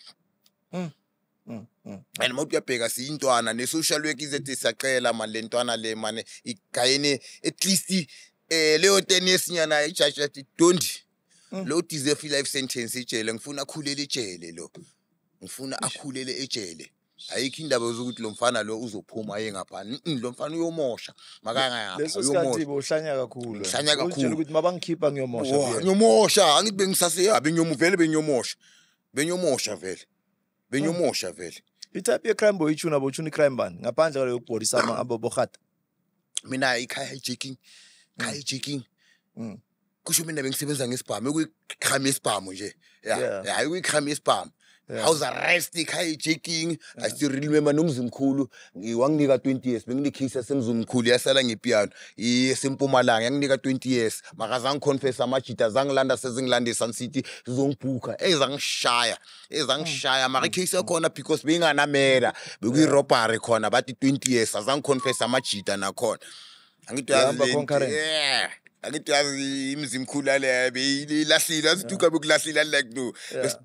Mm, mm. and mawuthi uyabheka siyintwana ne-social work izethe siyacela mani le ntwana le mane igayene at least um leyo ten years nyana ijaji athi dondi Mm. lo deserve i-life sentence ejele ngifuna akhulele ejele lo ngifuna akhulele ejele. Ayikho indaba zokuthi lo mfana lo uzophuma aye ngaphani Mm, lo mfana uyomosha makangayapha bohlanya kakhulu. Ngihlanya kakhulu. Ukuthi mabangikhipha ngiyomosha ngiyomosha angithi bengisaseya bengiyomu vele benyomosha benyomosha vele benyomosha vele. I-type ye-crime boy itshuna botshuna i-crime bani? Ngaphandle kwaleyo kubhodisa ama- [COUGHS] abo bohata mina i-car hijacking car hijacking Mm. kusho mina bengisebenza ngesibhamu ekuyikhami yesibhamu nje. Ya Yeah. hayi kuyikhami yesibhamu Yeah. house arrest car hijacking i still remember nomzimkhulu ngi- wanginika 20 years. Benginekhisi yasemzimkhulu yasala ngepiano. Isempumalanga yanginika 20 years. Makazange confess amajita zangilanda sezingilanda e-sun city zizongibhukha. Ezangishaya ezangishaya mara ikhisi yakhona because beyinganamera bekuyirobhary khona bathi 20 years azange confess amajita nakhona angithi Yahamba uyazi le nto- concurrent. yeah angithi uyazi imizimkhulu aleya beyilahlile azituka bekulahlile like no. Yeah.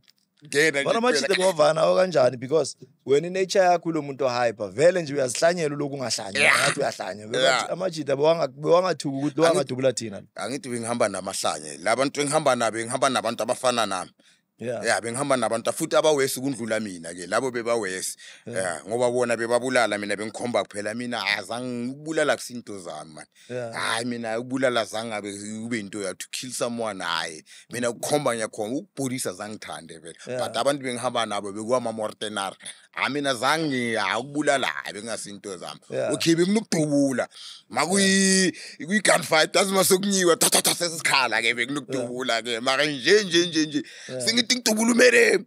ngena bona amajide bovana okanjani? Because wena inature yakho lo muntu ohyper. Vele nje uyazihlanyela uloku ungahlanya Yeah. ngathi uyahlanya Yeah. Bebathi amajide bewanga- bewangathuki ukuthi bewangadubula thina. angithi bengihamba namahlanye. Labantu engihamba nabo bengihamba nabantu abafana nami. Yeah. Ya bengihamba nabantu futhi abawesi kundlula mina ke labo bebawesi. Ya ngoba bona bebabulala mina bengikhomba kuphela mina ah, azange ukubulala kusinto zami man yeah. Hayi mina ukubulala zange abe kube into ya to kill someone hayi. Mina ukukhomba ngiyakhomba ukubhodisa zangithande vele. Yeah. but abantu bengihamba nabo bekuwama-mortenary hayi mina zange hayi bengasinto zami. Yeah. okay bekunokudubula makuyi-gunfight azima sokunyiwa thathatha sesikhala-ke bekunokudubula-ke mara nje nje nje nje. Sengithi ngidubula umerem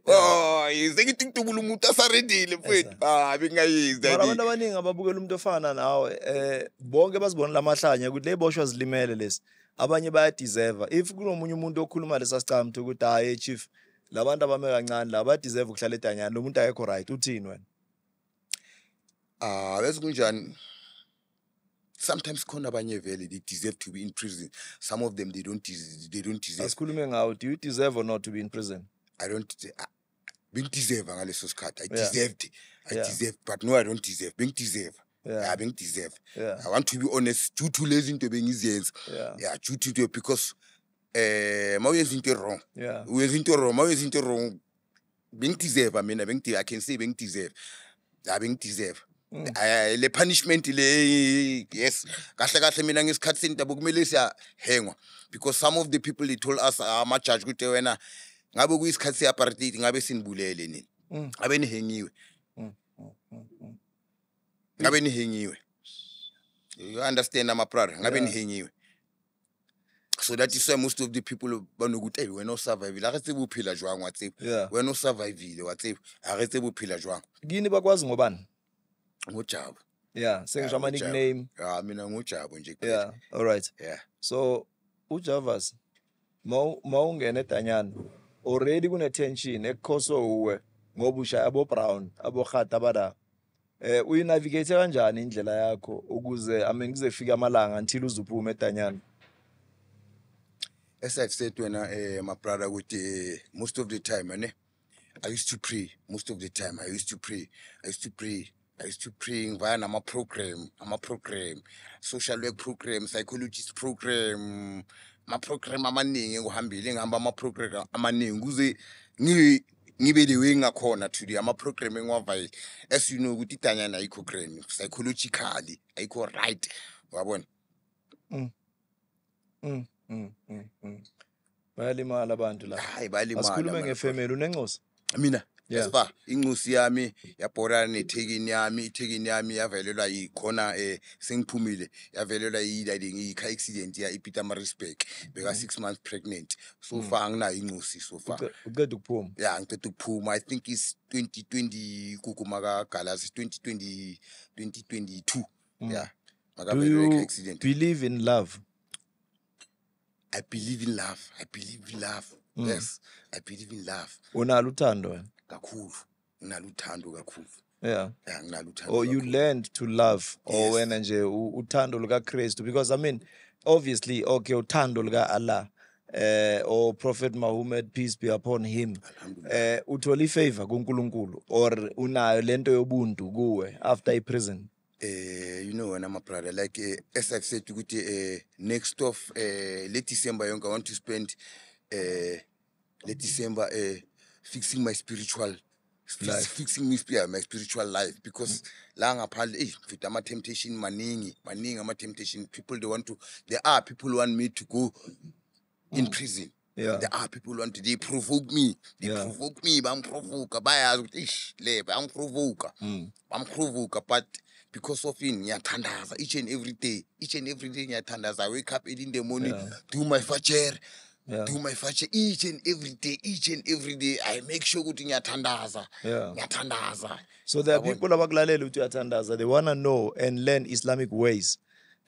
sengithi ngidubula umuntu asaredile mfethu. Mara yani. abantu abaningi ababukela umuntu ofana nawe eh bonke bazibona lamahlanya ukuthi le boshwa zilimele lesi. Abanye bayadeserva if kunomunye umuntu okhuluma lesa sicamtho ukuthi hayi chief labantu abame kancane la badeserve ukuhlala edanyana lo muntu akekho right uthini wena Ah, bese kunjani? Sometimes khona abanye vele they deserve to be in prison. Some of them they don't they don't deserve. asikhulume ngawo do you deserve or not to be in prison I don't ah, bengideserva ngaleso sikhathi. I Yeah. deserved. I Yeah. deserve, but no I don't deserve. bengideserva Yeah. Yeah, bengideserve. yeah I want to be honest due to lezi into bengizenza. yeah Yeah, due to because eh mawuyenza into wrong. yeah Uyenza into wrong, mawuyenza into wrong. Bengideserve mina bengideserve. I can say bengideserve. Yeah, bengideserve. Mm. Le punishment le yes kahle kahle mina ngesikhathi sentabo kumele siyahengwa because some of the people they told us ama judge ukuthi wena ngabe kuyisikhathi seapartheid ngabe sinibulele nini Mm. ngabe nihengiwe Mm, ngabe nihengiwe you understand ama brother ngabe nihengiwe so that is why most of the people banokuthi hey wena o survive la re tsebe o phela jwang wa tsebe wena o survive wa tsebe ha re tsebe o phela jwang? Kini bakwazi ngobani? Ngojabo. Yeah sengisho ama ngojabo. nickname ah mina ngojabo nje yeah all right. Yeah. So ujavas mawungena edanyana already kune-tension ekukhoswe uwe ngoba ushaya abo-brown abohata abada. Eh uyinavigate kanjani indlela yakho ukuze I mean kuze fika amalanga until uzuphume edanyana as I've said when uh, my brother with uh, most of the time, ane, I used to pray. Most of the time, I used to pray. I used to pray. I used to pray via I'm a program. I'm a program. Social work program, psychologist program. Ma program amaningi ngihambile ngihamba ama program amaningi kuze ngibe ngibe the way ngakhona today ama program engiwavayile as you know ukuthi idanyana ayikho grand psychologically ayikho right wabona mm, mm. Bayalimala abantu la hayi bayalimala asikhulume ngefamily unenxosa mina Yeah. yasiba incusi yami yabhorana nethekini yami ithekini yami yavelelwa yikhona eh sengiphumile yavelelwa yi-riding i-car accident ya iPietermaritzburg beka 6 months pregnant. So far anginayo incusi so far. Uqeda ukuphuma? Ya ngiceda ukuphuma. I think is 2020 kuguma kagalazi 2020 2022 yeah you accident. believe in love? I believe in love. I believe in love. Yes i believe in love. Unalo uthando wena kakhulu. Nginalo uthando kakhulu. Yeah. Nginalo uthando or you kakhulu. learned to love or wena nje uthando lukaKristu. Because i mean obviously okay uthando luka Allah eh or prophet Muhammad peace be upon him eh uthola ifavor kuNkulunkulu or unayo lento yobuntu kuwe after iprison eh you know wena my brother like uh, as i've said ukuthi uh, next of uh, late december yonke i want to spend uh, late december uh, fixing my spiritual Life. fixing my, yeah, my spiritual life because la ngaphandle eh mfitha ama temptation maningi maningi ama temptation people they want to there are people who want me to go in prison Yeah. there are people who want to they provoke me they Yeah. provoke me bamprovoke bayazi ukuthi ish le bayamprovoke Mm. bamprovoke but because of ini ngiyathandaza each and every day each and every day ngiyathandaza i wake up early in the morning Yeah. do my fajr Yeah. do my fajr each and every day each and every day i make sure ukuthi ngiyathandaza Yeah. ngiyathandaza So there are people abakulalela ukuthi uyathandaza they want to know and learn Islamic ways.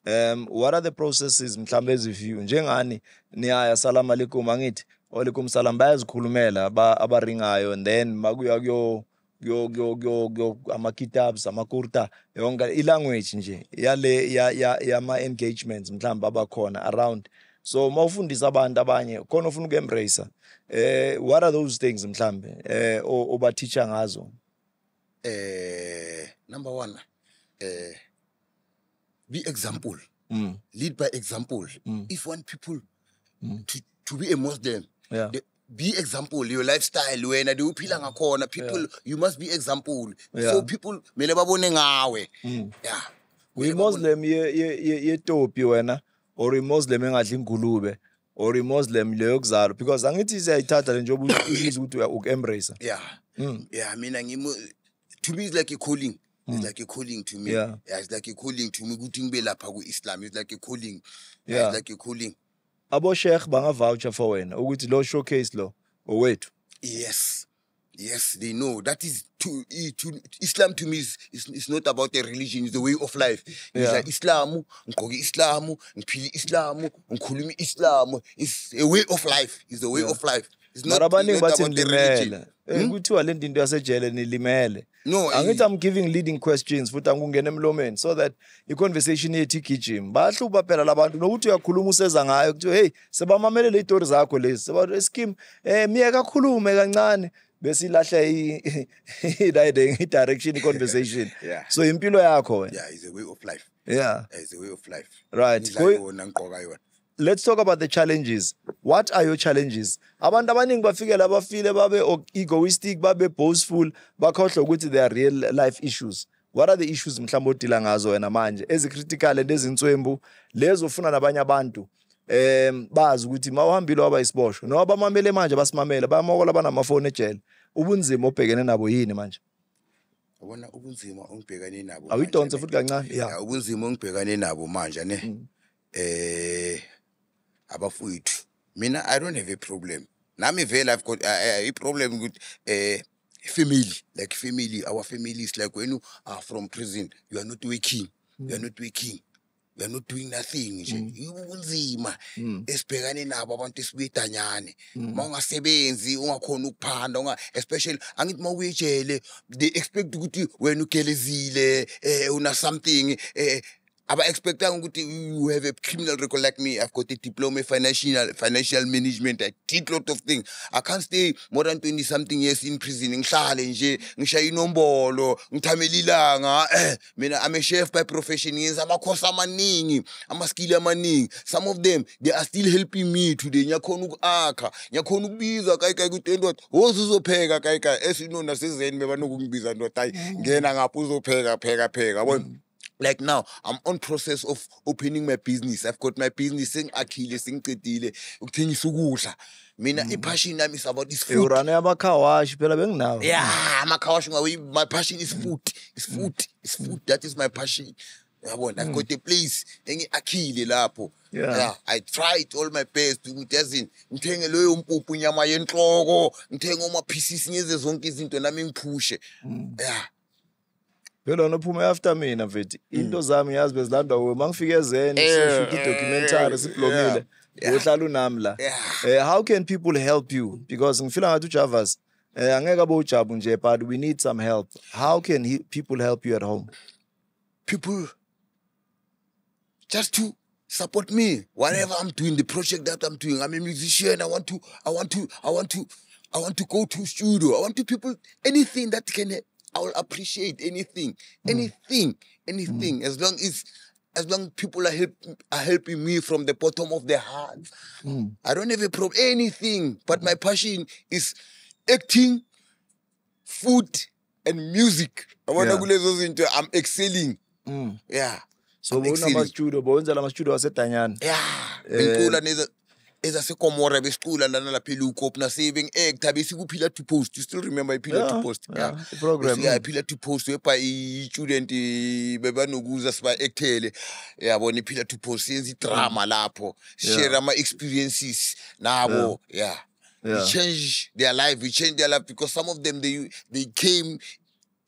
Um what are the processes mhlambe eziview njengani niyaya salam alaikum angithi alaikum salam bayazikhulumela aba- abaringayo and then makuya kuyo kuyo yo yo yo ama-kitabs amakurta yonke i-language nje yale ya ya yama engagements mhlawumbe abakhona around so mawufundisa abantu abanye khona ufuna uku-embrace eh what are those things mhlambe eh oba obathicha ngazo eh number 1 eh be example mm. lead by example Mm. if one people Mm. to to be a muslim yeah the, be example your lifestyle wena de uphila ngakhona people you must be example Yeah. so people mele babone ngawe Mm. yeah uyi-muslim ye- ye- ye- yetopi wena or i-muslim engadli ingulube or i-muslim leyo kuzalo because angithi siyayithatha le njengoba uyibiza ukuthi uya- uku-embrace yeah Mm. yeah mina ngimo to me it's like a calling it's like a calling to me Yeah. yeah it's like a calling to me ukuthi ngibe lapha ku-islam it's like a calling Yeah. yeah. it's like a calling abo-sheikh bangavoucher for wena ukuthi lo showcase lo owethu. Yes yes they know. That is to, to islam to me is, is, is not about a religion it's the way of life. Yeah. ngidla islamu ngigqoke islamu ngiphile islamu ngikhuluma islamu. It's a way of life it's a way Yeah. of life mara abaningi not bathi about the religion. nilimele Eh, kuthiwa le nto yasejele nilimele. No angithi i- i'm giving leading questions futhi angungena emlomeni so that i-conversation yethu igijima bayahlupa phela labantu nokuthi uyakhuluma useza ngayo kuthiwa hey sebamamele le itori zakho lezi. Seba skim um miyeka akhulume kancane. Bese ilahle [LAUGHS] i- i- i-direction i-conversation [LAUGHS] Yeah. so impilo yakho wena. Yeah it's a way of life. Yeah. Yeah, it's a way of life. Right. Ngidla Go- yona ngigqoka yona. Let's talk about the challenges. What are your challenges? Abantu abaningi bafike la bafile babe egoistic babe boastful bakhohlwa ukuthi they are real life issues. What are the issues mhlawumbe odila ngazo wena manje? Ezicritical and ezinswembu lezo ufuna nabanye abantu em bazi ukuthi mawuhambile waba isiboshwe noma bamamele manje basimamela bayamokola banamafoni ejele ubunzima obhekene nabo yini manje? Ubona ubunzima ongibhekane nabo awuyidonse futhi kancane? Yeah, ubunzima ongibhekane nabo manje ne? Mm. eh abafowethu. Mina i don't have a problem. Nami vele i've got uh, uh, a problem with uh, family like family our family is like when you are from prison you are not working you are not working you are not doing nothing nje. Ubunzima Mm. esibhekane nabo abantu esibedanyane. Mm. uma ungasebenzi ungakhona ukuphanda unga especially angithi mawuye ejele they expect ukuthi wena ugelezile eh una something eh aba expectanga ukuthi you have a criminal record like me. I've got a diploma in financial financial management i did lot of things. I can't stay more than 20 something years in prison. Ngihlale nje ngishaya inombolo ngithamela ilanga eh mina i'm a chef by profession. Ngenza amakhosi amaningi ama-skill amaningi. Some of them they are still helping me today. Ngiyakhona uku-akha ngiyakhona ukubiza kayikayi ukuthi ndoda woze uzopheka kayikayi esinona sezeni bebanokungibiza ndoda hayi ngena ngapha uzopheka pheka pheka yabona like now i'm on process of opening my business. I've got my business sengiakhile sengicedile ukuthengisa ukudla. Mina mm. i-passion yami is about is food. urane yamakhawashi phela benginawo yeah amakhawashi ngawe my passion is mm. food is mm. food is food. That is my passion. Yabona i've got a place engi-akhile lapho. Yeah. yeah i tried all my best ukuthi yazini ngithenge loyo mpuphu nyama yenhloko ngithenge oma-pieces ngenze zonke izinto nami ngiphushe. Yeah phela wona uphume after mina mfethu. Into zami yazi bezilandwa kuwe uma ngifike ezeni Eh, idocumentary eh, siblomile yeah, yeah. uhlala unami la. Eh, how can people help you? Because ngifila ngathi ujavas angeke abe ujabu nje but we need some help. How can he, people help you at home? People just to support me whatever i'm doing the project that i'm doing. I'm a musician. I want to i want to i want to i want to go to studio. I want to people anything that can i will appreciate anything anything anything as long as as long people are, help, are helping me from the bottom of their heart i don't have a problem anything but my passion is acting food and music. Yeah. i'm excelling. Mm. yeah so I'm excelling. bowunama-studio bowenzela ama-studio wasedanyana yeah Eh, ezasekomora besicula lana lapha elukopu nasebeng-acta besikuphila to post you still remember iphila to post yeah, i-program, yeah mm. iphila to post wepha i-student bebanokuza siba-actele yabona iphila to post siyenza idrama lapho Yeah. share ama-experiences nabo yeah. Yeah. we change their life we change their life because some of them they they came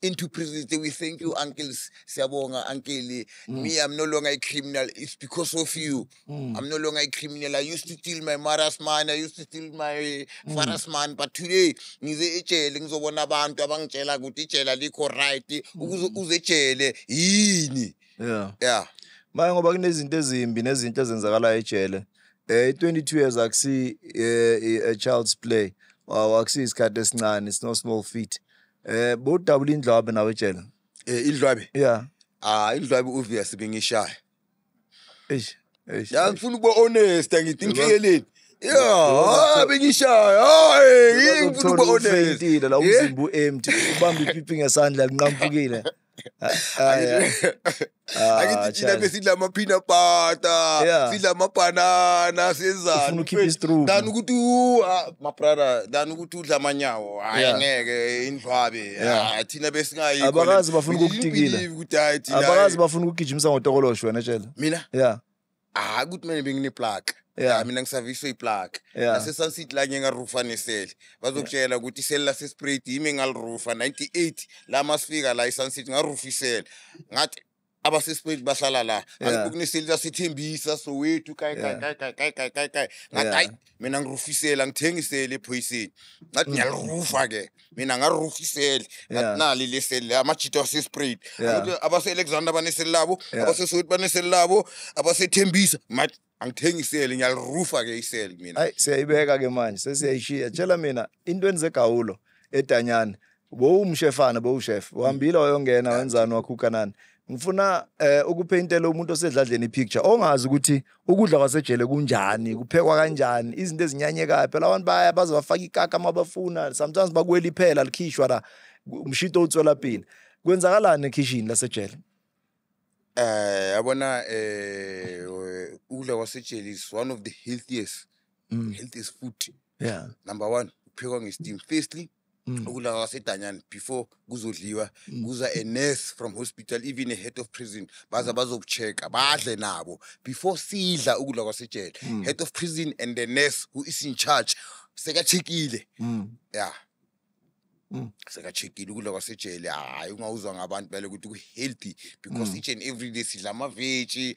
into prison they we thank you uncles. Siyabonga uncle. Me i'm no longer a criminal. It's because of you. I'm no longer a criminal. I used to steal my mother's money i used to steal my father's money but today ngize ejele ngizobona abantu abangitshela ukuthi ijele likho right. Ukuze uze ejele yini? Yeah. Yeah manje ngoba kunezinto ezimbi nezinto ezenzakalayo ejele. Eh i-22 years akusi eh, i- a child's play. Akusi isikhathi esincane it's no small feat. Eh bodabula indlwabe nawe ejele eh idlwabe yeah ah idlwabe obvious bengishaya. Eish eish ngifuna ukuba honest angithi ngifikeleni yeah bengishaya. Hayi ngifuna ukuba honest la Yeah. umzimba u-empty ubamba ipipi ngesandla linqampukile akithi thina Charles. besidla amaphina bata Yeah. sidla amabhanana senzani Ufuna ukhipha isitruphu. dani ukuthi u- ah, my brother dani ukuthi udla amanyawo hayi Yeah. ngeke indlwabe Yeah. Ah, thina besingayikho Abakazi le- bafuna we didn't ukukutikila. believe ukuthi hayi thina abakazi bafuna ukugijimisa ngotokolosho wena ejele mina yeah hayi ukuthi mina bengineplug Yeah. Ya, mina ngisaviswe iplug Yeah. nasesunsit la ngengarufa nesele bazokutshela ukuthi iseli lasesprayt yimi engalirufa 98 la masifika la esunsit ngarufa iseli ngathi abasesprayt bahlala la Yeah. kuneseli lasethembisa sowethu kayi kayi Yeah. kayi kayi kayi kayi kayi kayi ngathi Yeah. hayi mina ngirufisela ngithengisele ephoyiseni ngathi ngiyalirufa ke mina ngarufisele Yeah. ngathi nali leseli amajita wasesprayt Yeah. abase-alexander baneseli labo Yeah. abasesowethu baneseli labo abasethembisa mathi angithengisele ngiyalirufa ke iseli mina hayi siyayibeka ke manje sesiyayishiya tshela mina intweni zegawulo edanyana bowumshefana bowushef uhambile wayongena wenzani wakhuka nani ngifuna eh ukupaintela umuntu osedladleni ipicture ongazi ukuthi ukudla kwasejele kunjani kuphekwa kanjani izinto ezinyanyekayo. Phela abantu baya baze bafaka ikaka mabafuna sometimes bakweli phela likhishwa la umshito utswela pili kwenzakalani ekhishini lasejele? Eh yabona eh ukudla kwasejele is one of the healthiest healthiest food. Yeah. Number one kuphekwa ngesteam. Firstly Mm. ukudla kwasedanyana before kuzodliwa kuza a nurse from hospital even a head of prison baza bazokucheck badle nabo before sidla ukudla kwasejele. Head of prison and the nurse who is in charge sekachekile mm. Mm. sekachekile ukudla kwasejele hayi ungawuzwa ngabantu bale ukuthi ku-healthy because each and every day sidla amaveji.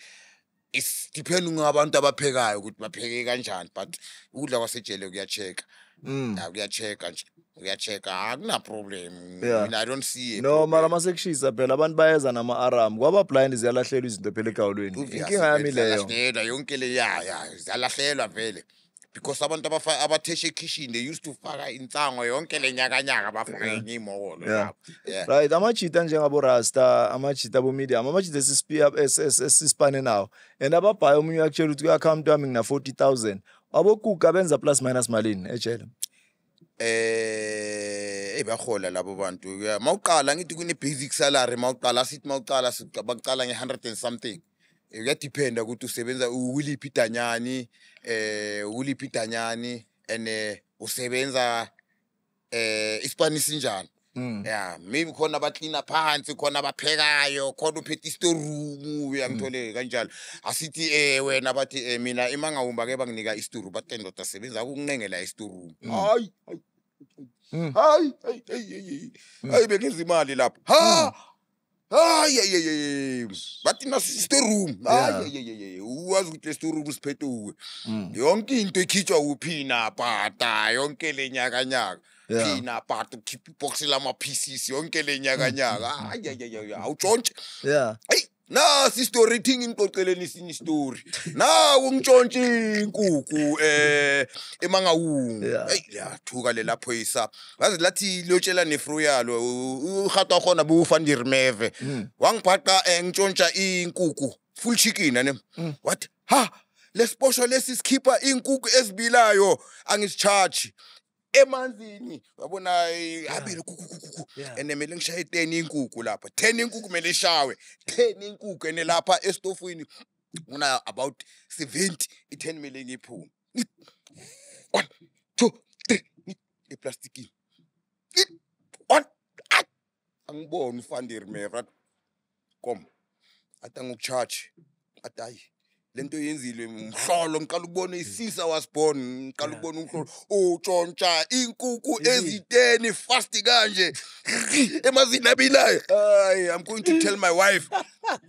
Is depend ngabantu abaphekayo ukuthi bapheke kanjani but ukudla kwasejele kuyacheka Mm. ya kuyacheka nje kuyacheka akunaproblem Yeah. mina i don't see a no problem. mara masekushisa phela abantu bayeza nama-aram blind ziyalahlelwa izinto phela egawulweni inkinga yami vele leyo ziyalahlelwa yonke le ya ya ziyalahlelwa vele because abantu abatheshe ekhishini they used to faka insango yonke le nyakanyaka bafaka enye imokolo Yeah. right amajita njengaborasta amajita bomedium amajita esispi- es- es- esisipane nawo and ababhaye omunye uyakutshela ukuthi kuyakhamuntu wami ngina-forty thousand abokuka benza plus minus malini ejele? Eh ebahola labo bantu mawuqala ngithi kune basic salary mawuqala sithi mawuqala siqa- baqala nge100 and something. Eh, kuyadependa ukuthi usebenza uwiliphi idanyani eh uwiliphi idanyani ene usebenza eh isipani sinjani Mm. yeah maybe khona abaklina phansi khona abaphekayo khona uphethe i-store room uyangithole kanjalo. Asithi eh wena bathi eh, mina imangawumba ke banginika i-store room bathi ndoda sebenza ukunqengela i-store room. Hayi hayi Mm. hayi hayi hayi, hayi hayi bengenza imali lapha ha! Hayi hayi hayi, hayi bathi nasi-store room. Hayi hayi, hayi hayi, uwazi ukuthi le-store room siphethe uwe Mm. yonke into ikhitshwa uphina bhata? Yonke le nyakanyaka. Yeah. phina bhata ukhipha ibox lama-pieces yonke le nyakanyaka. Hayi hayi, awutshontshe Yeah. heyi nasi isitori thingi nixoxeleni isinye isitori nawo ngitshontshe inkukhu eh emangawungu. Heyi liyathuka le lapho yisa. Ngaze lathi liyotshela nefru yalo uhatwa wakhona bufandirmeve Mm. wangibhaqa um ngitshontsha inkukhu full chicken ane. Mm. wathi ha lesiposho lesi sikhipha inkukhu ezibilayo angisi-charge emanzini. Wabona eh, abile kukukuku Yeah. ene mele ngishaye 10 inkukhu lapha. 10 inkukhu mele ishawe. 10 inkukhu ene lapha estofini una about 70 i10 mele ngiphume 1 2 3 eplastikini. 1 angiboni ufandiri meva kom athi angikucharge athi hayi lento yenzile mhlolo ngiqala ukubona isisa wasborn ngiqala Yeah. ukubona umhlolo utshontsha inkukhu Yini? eziteni fast kanje [LAUGHS] emazini abilayo hayi i'm going to tell my wife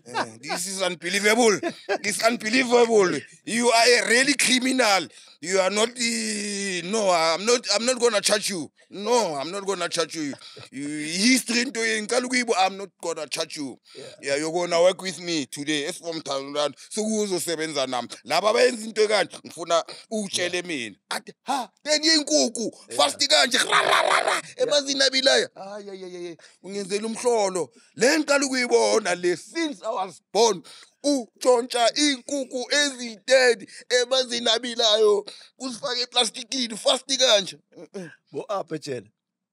Eh, this is unbelievable. This is unbelievable. You are a really criminal. You are not uh, no i'm not i'm not gonna charge you. No i'm not gonna charge you, you history into ngiqala ukuyibo i'm not gonna charge you. Yeah. You're gonna work with me today esifomthandana sokuzosebenza nami. Laba abayenza into kanje ngifuna utshele mina. Athi ha teni inkukhu fast kanje rararara emanzini abilayo hayi ungenzela umhlolo. Le ngiqala ukuyibona le since i was born utshontsha inkukhu eziteni emanzini abilayo uzifake eplastikini fast kanje Bo apha ejele.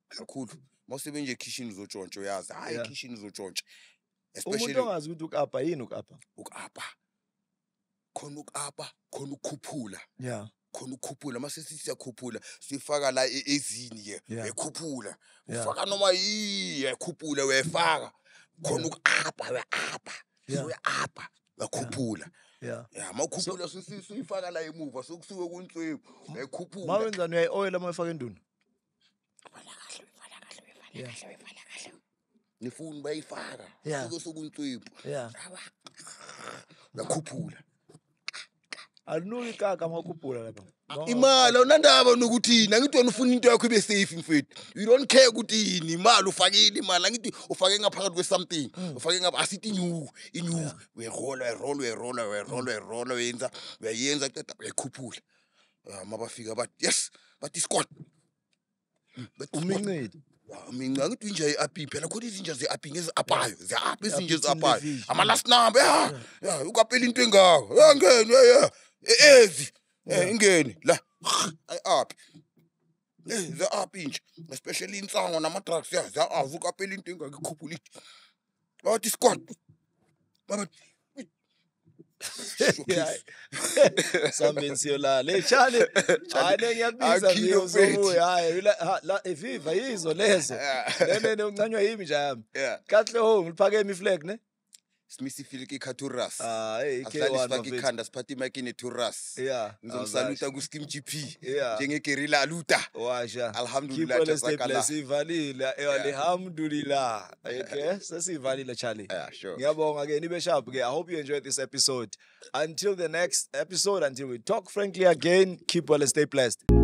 kakhulu mawusebenje ekitchen uzotshontsha uyazi hayi Yeah. ekitchen uzotshontsha Umuntu especially ongazi ukuthi ukapha yini ukapha? ukapha khona ukapha khona ukukhuphula Yeah. khona ukukhuphula mase sithi siyakhuphula sifaka la e- ezini ke Yeah. uyakhuphula Yeah. ufaka noma yi uyakhuphula uyayifaka khona ukapha uyapha Yeah. uyapha uyakhuphula Yeah. ya mawukhuphula suyifaka la emuva sokusuke kunswebu uyayikhuphula Mawenzani uyayi-oil uma ufaka enduni? Yeah. nifuni bayifaka suke sokunswebu Yeah. uyakhuphula Alinuki ikaka makhuphula lapha. imali awunandaba nokuthini? Angithi wena ufuna into yakho ibe safe mfethu. You don't care ukuthi yini imali ufakile imali. Angithi ufake ngaphakathi kwe-something ufake ngapha asithi inyuku inyuku. Uyarola uyarola uyarola uyarola uyarola uyenza uyayenza qeda uyayikhuphula. Ah, mabafika bathi yes bathi squat Umincile. mina angithi inja ye-api phela khona izinja ze-api ngezi-apayo ze-api ezinje Aphi, ezi-apayo ama-last number ya ya ukapela into engako ya ngeni ya ya ezi Eh, ingeni la [SIGHS] ayi-api Eh, ze-api nje especially insango nama-drugs ya ze-azi ukapela into engako ikhuphula iti bathi squat babathi Yeah. [LAUGHS] [LAUGHS] Sambeni siyolala. Hey Charlie, hayi le [LAUGHS] ngiyakubiza Akhile nje mfethu. uzobuya. Hayi la eviva yizo lezo. Yeah. Nene ne uncanywa yimi nje yami. Kahle home liphakeme iflag ne? Smisi filike ikaturas Ah, hey asihlale K1 sifake mfethu. ikhanda siphathe imakini eturas Yeah. ngizomsaluta kuskim g p Yeah. njengegerila aluta Washa. Alhamdulillah, Keep all stay jazakallah. blessed ivalile. Eh alhamdulillah. [LAUGHS] Okay, sesivalile Charlie. yeah sure Ngiyabonga ke nibe sharp ke. I hope you enjoyed this episode. Until the next episode until we talk frankly again, keep well and stay blessed.